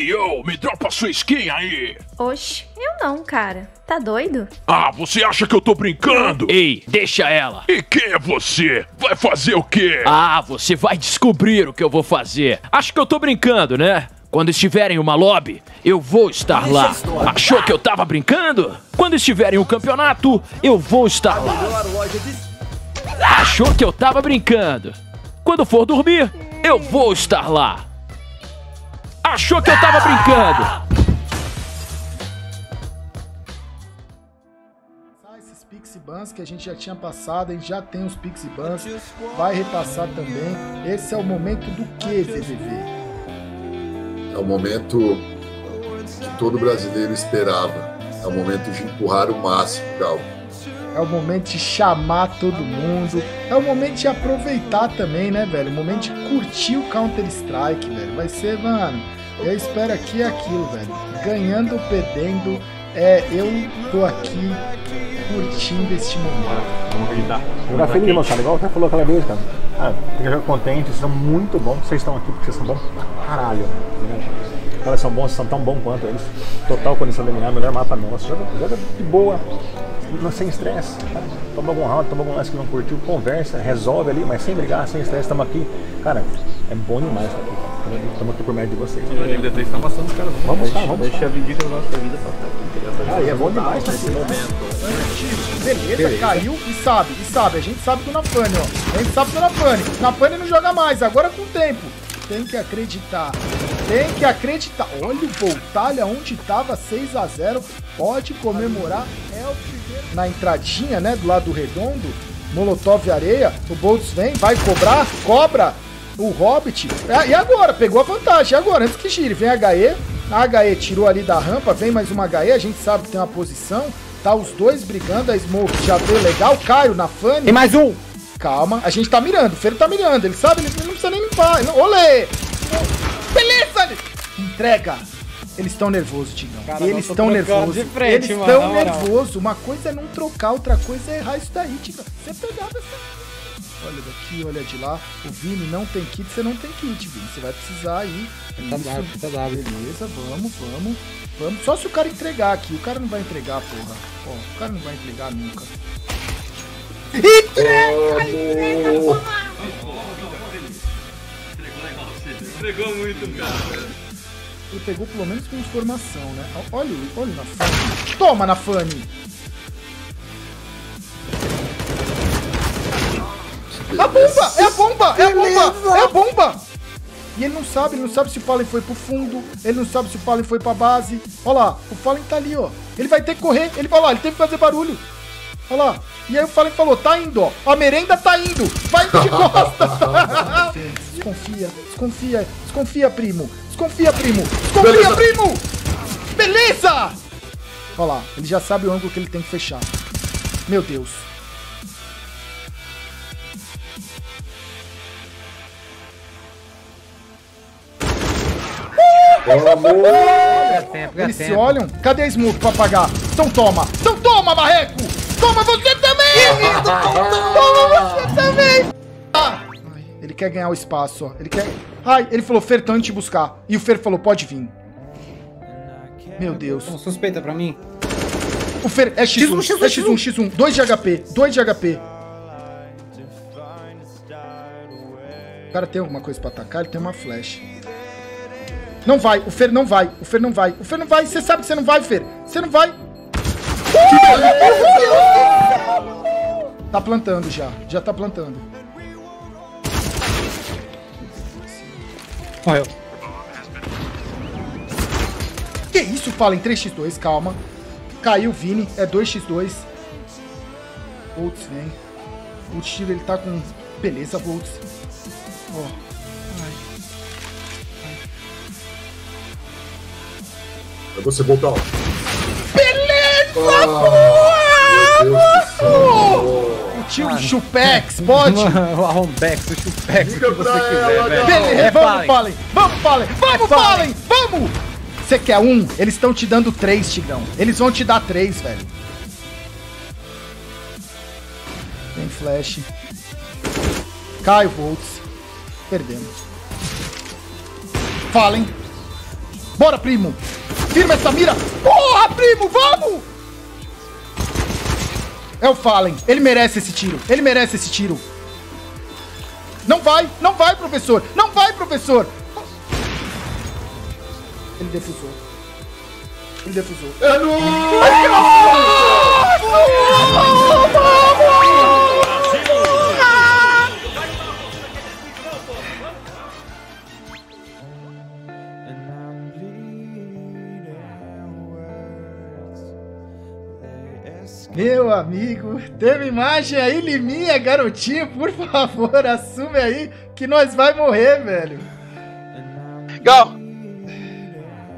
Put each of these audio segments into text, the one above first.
Ei, ô, me dropa sua skin aí! Oxe, eu não, cara. Tá doido? Ah, você acha que eu tô brincando? Ei, deixa ela. E quem é você? Vai fazer o quê? Ah, você vai descobrir o que eu vou fazer. Acho que eu tô brincando, né? Quando estiverem uma lobby, eu vou estar lá. Achou que eu tava brincando? Quando estiverem um campeonato, eu vou estar lá. Achou que eu tava brincando? Quando for dormir, eu vou estar lá. Achou que eu tava brincando? Esses Pixie Bans que a gente já tinha passado, a gente já tem os Pixie Bans, vai repassar também. Esse é o momento do que, VVV? É o momento que todo brasileiro esperava. É o momento de empurrar o máximo, Gal. É o momento de chamar todo mundo. É o momento de aproveitar também, né, velho? O momento de curtir o Counter-Strike, velho. Vai ser, mano. Eu espero aqui aquilo, velho. Ganhando ou perdendo, é, eu tô aqui curtindo este momento. Vamos gritar. Jogar feliz, moçada. Igual o cara falou aquela vez, cara. Ah, tem que jogar contente, vocês são muito bons. Vocês estão aqui porque vocês são bons pra caralho. Né? Os caras são bons, são tão bons quanto eles. Total condição de ganhar, melhor mapa nosso. Joga, joga de boa, sem estresse. Toma algum round, toma algum lance que não curtiu, conversa, resolve ali, mas sem brigar, sem estresse, estamos aqui. Cara, é bom demais estar aqui. Estamos aqui por médio de vocês. O D3 amassando os caras. Vamos buscar, vamos Deixa a vidinha da nossa vida pra ficar. Ah, e é bom demais tá aqui. Beleza, caiu e sabe, e sabe. A gente sabe do Nafane, ó. A gente sabe do Nafane. Nafane não joga mais, agora com o tempo. Tem que acreditar. Tem que acreditar. Olha o Voltalha onde tava 6 a 0 Pode comemorar. É o. Na entradinha, né? Do lado redondo. Molotov e areia. O Boltz vem, vai cobrar, cobra. O Hobbit. É, e agora? Pegou a vantagem. E agora? Antes que gire. Vem a HE. A HE tirou ali da rampa. Vem mais uma HE. A gente sabe que tem uma posição. Tá os dois brigando. A Smoke já veio legal. Caio na Fanny. Tem mais um! Calma, a gente tá mirando, o Feiro tá mirando, ele sabe, ele não precisa nem limpar. Olê! Beleza! Entrega! Eles estão nervosos, Tigão. Cara, Eles estão nervosos. de frente, Eles estão nervosos. Uma coisa é não trocar, outra coisa é errar isso daí, Tigão. Você pegava essa. Olha daqui, olha de lá. O Vini não tem kit, você não tem kit, Vini. Você vai precisar ir. Tá dado, tá dado. Beleza, vamos, vamos, vamos. Só se o cara entregar aqui. O cara não vai entregar, porra. Ó, o cara não vai entregar nunca. Entregou muito, cara. Ele pegou pelo menos com informação, né? Olha, olha na Fanny. Toma na Fanny! A bomba! É a bomba! É a bomba! É a bomba! E ele não sabe, ele não sabe se o Fallen foi pro fundo, ele não sabe se o Fallen foi pra base. Olha lá, o Fallen tá ali, ó. Ele vai ter que correr, ele vai lá, ele tem que fazer barulho. Olha lá. E aí o Fallen falou, tá indo, ó. A merenda tá indo. Vai de costas. desconfia, desconfia, desconfia, primo. Desconfia, primo. Desconfia, Beleza. primo. Beleza! Olha lá, ele já sabe o ângulo que ele tem que fechar. Meu Deus. Eles se olham. Cadê a Smoke pra apagar? Então toma. Então toma, Marreco. Toma você também. toma você também. Quer ganhar o espaço, ó. Ele quer... Ai, ele falou, Fer, tô indo te buscar. E o Fer falou, pode vir. Meu Deus. Suspeita pra mim? O Fer é X1, é X1, X1. 2 de HP, 2 de HP. O cara tem alguma coisa pra atacar? Ele tem uma flash. Não vai, o Fer não vai, o Fer não vai, o Fer não vai. Você sabe que você não vai, Fer. Você não vai. Tá plantando já, já tá plantando. Morreu. Que isso, fala em 3x2, calma. Caiu o Vini, é 2x2. Volts vem. O tiro ele tá com. Beleza, Volts. Ó. Ai. É você voltar. Beleza, Ah, meu O tio Chupex, pode? o Arrombex, o Chupex, o que você quiser, velho. Beleza, É vamos, Fallen. Fallen. Vamos, Fallen. Vamos, Fallen. Vamos. Você quer um? Eles estão te dando três, Tigão. Eles vão te dar três, velho. Tem flash. Caio Volts. Perdemos. Fallen. Bora, primo! Firma essa mira! Porra, primo, vamos! É o Fallen. Ele merece esse tiro. Ele merece esse tiro. Não vai, não vai, professor. Não vai, professor. Ele defusou. Ele defusou. É no... amigo, teve imagem aí, Liminha, garotinho, por favor, assume aí que nós vai morrer, velho. Gal!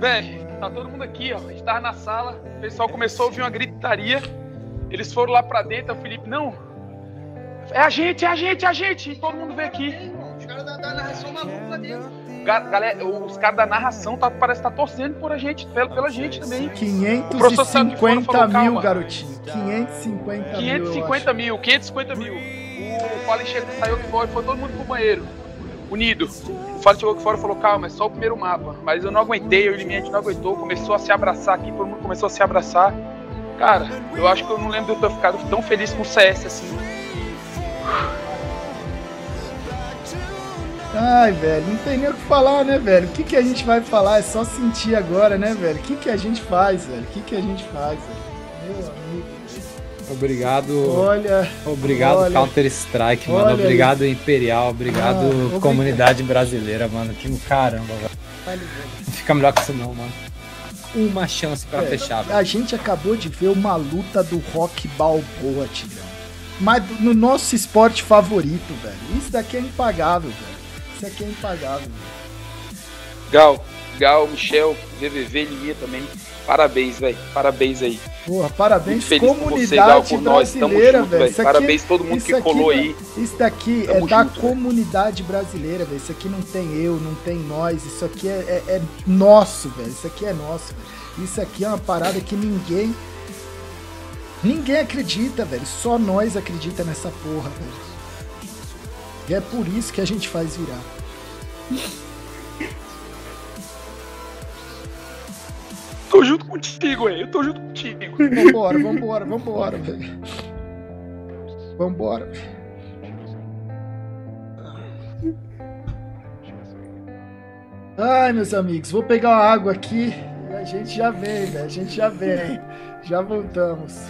Véi, tá todo mundo aqui, ó. A gente tava na sala, o pessoal começou a ouvir uma gritaria. Eles foram lá pra dentro, o Felipe, não. É a gente, é a gente, é a gente. E todo mundo veio aqui. Os caras da, narração maluco lá dentro. Galera, os caras da narração tá, parece que tá torcendo por a gente, pela, pela gente também. 550 mil, garotinho. 550 mil. 550 mil, 550 mil. O Fallen saiu aqui fora e foi todo mundo pro banheiro. Unido. O Fallen chegou aqui fora e falou: calma, é só o primeiro mapa. Mas eu não aguentei, eu e o Limiante não aguentou. Começou a se abraçar aqui, todo mundo começou a se abraçar. Cara, eu acho que eu não lembro de eu ter ficado tão feliz com o CS assim. Ai, velho, não tem nem o que falar, né, velho? O que, que a gente vai falar? É só sentir agora, né, velho? O que, que a gente faz, velho? O que, que a gente faz, velho? Meu amigo. Obrigado. Olha. Obrigado olha, Counter-Strike, mano. olha Obrigado Imperial. Obrigado Ah, obrigado. comunidade brasileira, mano. Que caramba, velho. Não fica melhor que isso não, mano. Uma chance pra É, fechar, velho. A gente acabou de ver uma luta do Rock Balboa, Tigrão. Mas no nosso esporte favorito, velho. Isso daqui é impagável, velho. Isso aqui é impagável. Gal, Gal, Michel, VVV, Liminha também. Parabéns, velho. Parabéns aí. Porra, parabéns, comunidade por brasileira, velho. Parabéns todo mundo que colou aí. Isso daqui Tamo é da junto, comunidade brasileira, velho. Isso aqui não tem eu, não tem nós. Isso aqui é, é- é nosso, velho. Isso aqui é nosso, velho. Isso aqui é uma parada que ninguém. Ninguém acredita, velho. Só nós acredita nessa porra, velho. E é por isso que a gente faz virar. Tô junto contigo, velho. Eu tô junto contigo. Vambora, vambora, vambora, velho. Vambora. Ai, meus amigos, vou pegar uma água aqui e a gente já vem, velho. A gente já vem. Já voltamos.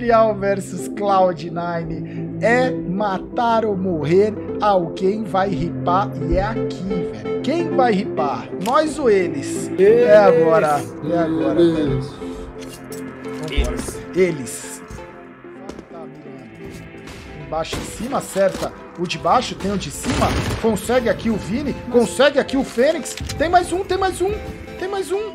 Imperial versus Cloud9 é matar ou morrer, alguém vai ripar e é aqui, velho. Quem vai ripar? Nós ou eles? É agora, é agora, velho. Vambora. Eles. Tá mirando. Embaixo em cima, acerta o de baixo, tem o de cima. Consegue aqui o Vini, consegue aqui o Fênix. Tem mais um, tem mais um, tem mais um.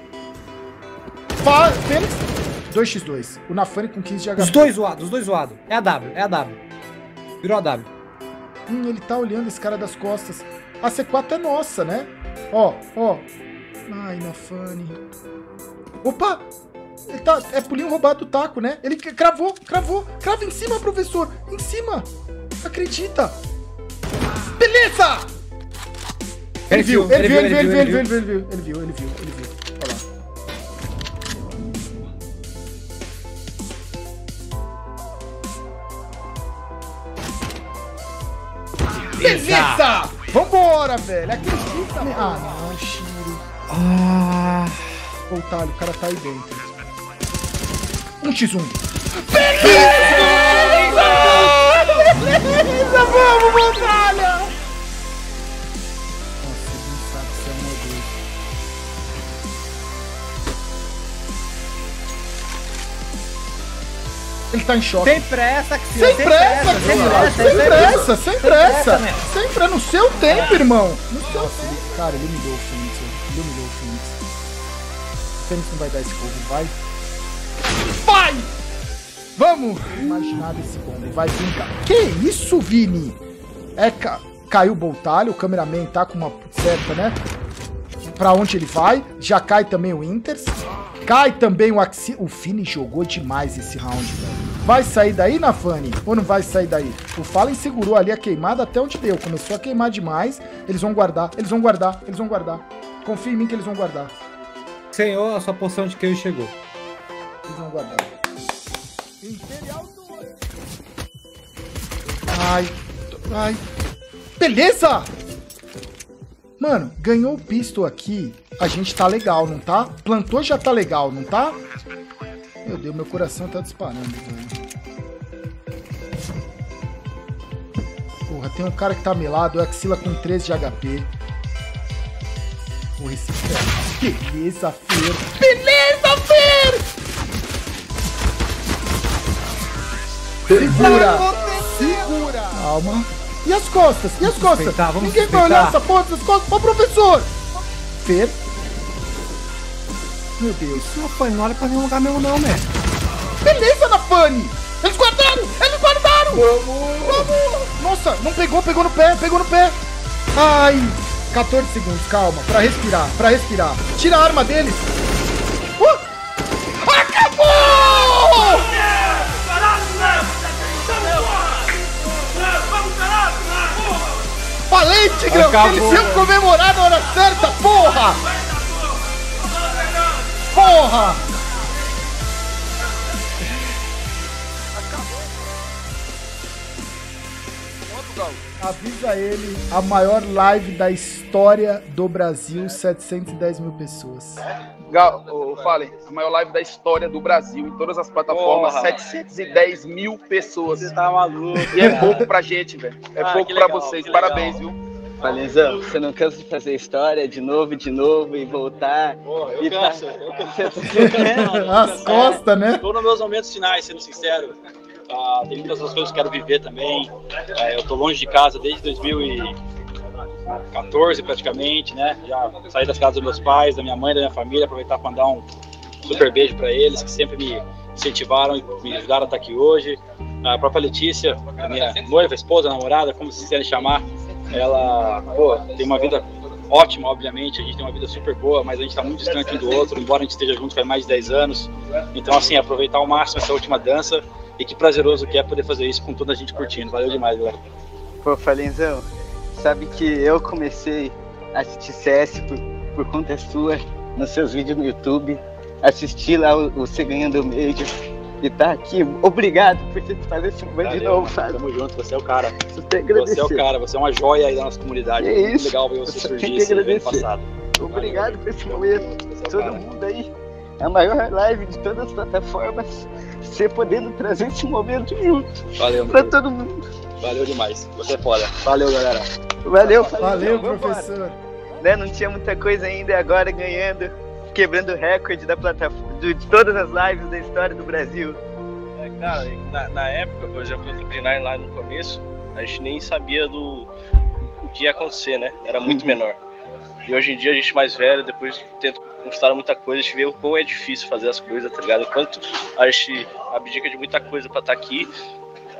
Fa Fênix, 2x2. O Nafani com 15 de HP. Os dois zoados, os dois zoados. É a W, é a W. Virou a W. Hum, ele tá olhando esse cara das costas. A C4 é nossa, né? Ó, ó. Ai, Nafani. Opa! Ele tá. É pulinho roubado do taco, né? Ele cravou, cravou. Crava em cima, professor. Em cima. Acredita. Beleza! Ele viu, ele viu, ele viu, ele viu, ele viu, ele viu, ele viu, ele viu, Beleza! Vambora, velho. Acredita, né? Ah, não, Shiro. Ah. Talho, o cara tá aí dentro. 1x1. Beleza! Beleza! Vamos, batalha! Ele tá em choque. Sem pressa, que Sem pressa, sem pressa, Sem pressa, sem pressa. Sem pressa, no seu tempo, irmão. No seu tempo. Cara, ele humilhou o Phoenix. Ele humilhou o Phoenix. O Phoenix não vai dar esse fogo, vai? Vai! Vamos! Imaginar desse bombe, vai cara. Que isso, Vini? É, ca... Caiu o Boltalho, o cameraman tá com uma certa, né? Pra onde ele vai. Já cai também o Inters. Cai também o Axi. O Fini jogou demais esse round, velho. Vai sair daí, Nafani? Ou não vai sair daí? O Fallen segurou ali a queimada até onde deu. Começou a queimar demais. Eles vão guardar, eles vão guardar, eles vão guardar. Confia em mim que eles vão guardar. Senhor, a sua poção de queijo chegou. Eles vão guardar. Imperial Ai, ai. Beleza! Mano, ganhou o pisto aqui. A gente tá legal, não tá? Plantou já tá legal, não tá? Meu Deus, meu coração tá disparando, velho. Porra, tem um cara que tá melado, o Axila com 13 de HP. Porra, esse cara. Beleza, Fer. Beleza, Fer! Segura! Segura! Calma. E as costas? E as costas? vamos Ninguém vai respeitar. olhar essa porra das costas. Ô, professor! Fer. Meu Deus. Não, pai, não olha pra nenhum lugar meu não, né? Beleza, Nafani! Eles guardaram! Eles guardaram! Vamos! Vamos! Nossa, não pegou, pegou no pé, pegou no pé. Ai! 14 segundos, calma, pra respirar, pra respirar. Tira a arma deles. Falei, Tigrão, que eles iam comemorar na hora certa, porra! Porra! Avisa ele, a maior live da história do Brasil, 710 mil pessoas. Gal, Fallen, a maior live da história do Brasil, em todas as plataformas, Porra. 710 mil pessoas. Você tá maluco. E é pouco pra gente, velho. É Ah, pouco pra legal, vocês. Parabéns, viu? Valenzão, você não cansa de fazer história de novo, de novo e voltar. eu e tá- canso, eu canso. As costas, né? Tô nos meus momentos finais, sendo sincero. Ah, tem muitas outras coisas que eu quero viver também. É, eu tô longe de casa desde 2014 praticamente, né? Já saí das casas dos meus pais, da minha mãe, da minha família, aproveitar para mandar um super beijo para eles que sempre me incentivaram e me ajudaram a estar aqui hoje. A própria Letícia, a minha noiva, esposa, namorada, como vocês quiserem chamar, ela pô, tem uma vida ótima, obviamente, a gente tem uma vida super boa, mas a gente está muito distante um do outro, embora a gente esteja junto faz mais de 10 anos. Então, assim, aproveitar ao máximo essa última dança e que prazeroso que é poder fazer isso com toda a gente curtindo. Valeu demais, galera. Pô, Falenzão, sabe que eu comecei a assistir CS por, por conta sua, nos seus vídeos no YouTube, assisti lá o, você ganhando Major e tá aqui. Obrigado por você fazer esse momento de Valeu, novo, mano. sabe? Tamo junto, você é o cara. Só tenho que Você é agradecer. o cara, você é uma joia aí da nossa comunidade. Muito isso? legal ver você surgir esse ano agradecer. passado. Obrigado por esse momento. Você é Todo cara. mundo aí. É a maior live de todas as plataformas. Você podendo trazer esse momento junto Valeu, pra meu. todo mundo. Valeu demais. Você é foda. Valeu, galera. Valeu. Valeu, professor. né? Não tinha muita coisa ainda e agora ganhando, quebrando o recorde da plataforma de todas as lives da história do Brasil. É, cara, na, na época, por exemplo, do Green lá no começo, a gente nem sabia do o que ia acontecer, né? Era muito menor. E hoje em dia a gente mais velho, depois tenta conquistar muita coisa, a gente vê o quão é difícil fazer as coisas, tá ligado? Quanto a gente abdica de muita coisa pra estar aqui,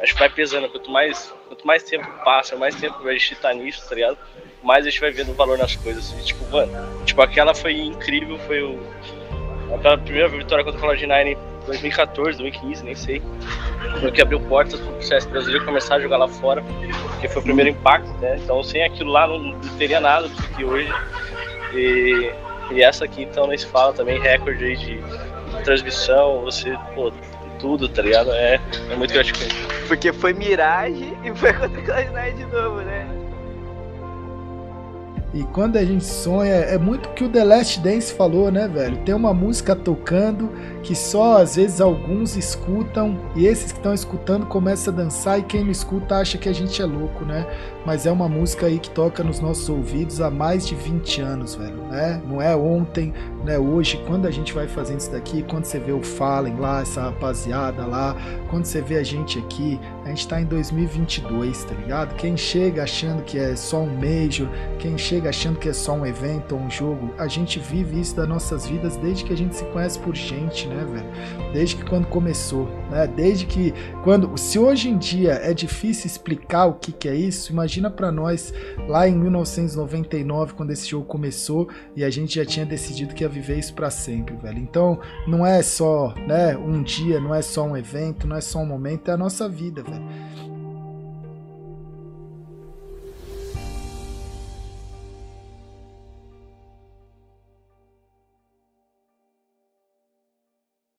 acho que vai pesando. Quanto mais, quanto mais tempo passa, mais tempo a gente tá nisso, tá ligado? Mais a gente vai vendo o valor nas coisas. E, tipo, mano, tipo, aquela foi incrível, foi o. Aquela primeira vitória contra o Cloud9 em 2014, 2015, nem sei. Foi o que abriu portas pro CS brasileiro começar a jogar lá fora, porque foi o primeiro impacto, né? Então sem aquilo lá não, não teria nada disso aqui hoje. E, e essa aqui então nem se fala também, recorde aí de transmissão, você, pô, tudo, tá ligado? É, é muito gratificante. Porque foi Mirage e foi contra o Cloud9 de novo, né? E quando a gente sonha, é muito que o The Last Dance falou, né, velho? Tem uma música tocando que só às vezes alguns escutam e esses que estão escutando começam a dançar e quem não escuta acha que a gente é louco, né? Mas é uma música aí que toca nos nossos ouvidos há mais de 20 anos, velho, né? Não é ontem, né? Hoje, quando a gente vai fazendo isso daqui, quando você vê o Fallen lá, essa rapaziada lá, quando você vê a gente aqui, a gente tá em 2022, tá ligado? Quem chega achando que é só um Major, quem chega achando que é só um evento ou um jogo, a gente vive isso das nossas vidas desde que a gente se conhece por gente, né, velho? Desde que quando começou, né? Desde que quando, se hoje em dia é difícil explicar o que que é isso, imagina pra nós lá em 1999, quando esse jogo começou e a gente já tinha decidido que ia viver isso pra sempre, velho. Então, não é só, né, um dia, não é só um evento, não é só um momento, é a nossa vida, velho.